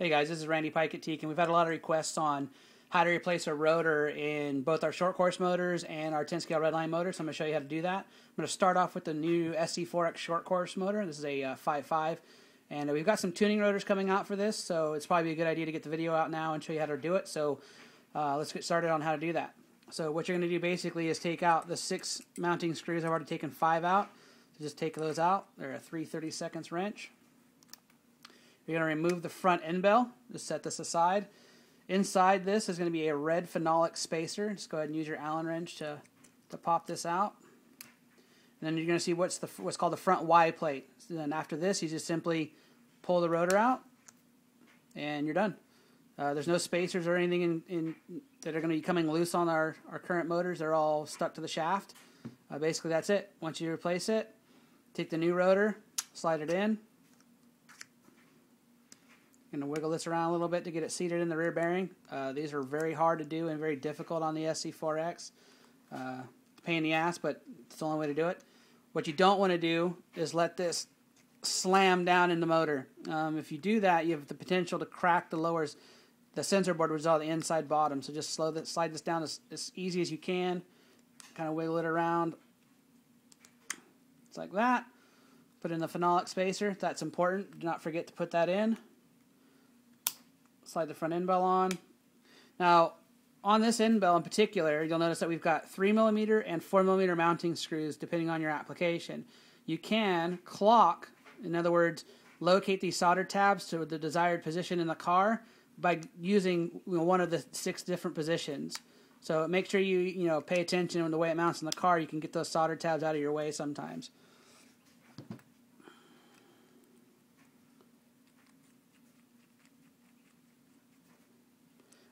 Hey guys, this is Randy Pike at Tekin, and we've had a lot of requests on how to replace a rotor in both our short course motors and our 10 scale redline motors. So I'm going to show you how to do that. I'm going to start off with the new SC4X short course motor. This is a uh, 5.5, and we've got some tuning rotors coming out for this, so it's probably a good idea to get the video out now and show you how to do it. So uh, let's get started on how to do that. So what you're going to do basically is take out the six mounting screws. I've already taken five out. So just take those out. They're a 3 30 seconds wrench. You're going to remove the front end bell. Just set this aside. Inside this is going to be a red phenolic spacer. Just go ahead and use your Allen wrench to, to pop this out. And then you're going to see what's the what's called the front Y plate. And then after this, you just simply pull the rotor out, and you're done. Uh, there's no spacers or anything in, in that are going to be coming loose on our, our current motors. They're all stuck to the shaft. Uh, basically, that's it. Once you replace it, take the new rotor, slide it in, going to wiggle this around a little bit to get it seated in the rear bearing. Uh, these are very hard to do and very difficult on the SC4X. Uh, pain in the ass, but it's the only way to do it. What you don't want to do is let this slam down in the motor. Um, if you do that, you have the potential to crack the lowers, the sensor board, which is all the inside bottom. So just slow that, slide this down as, as easy as you can. Kind of wiggle it around. It's like that. Put in the phenolic spacer. That's important. Do not forget to put that in slide the front end bell on. Now, on this end bell in particular, you'll notice that we've got 3 millimeter and 4 millimeter mounting screws depending on your application. You can clock, in other words, locate these solder tabs to the desired position in the car by using you know, one of the six different positions. So make sure you you know pay attention to the way it mounts in the car. You can get those solder tabs out of your way sometimes.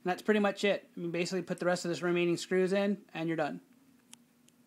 That's pretty much it. Basically put the rest of this remaining screws in and you're done.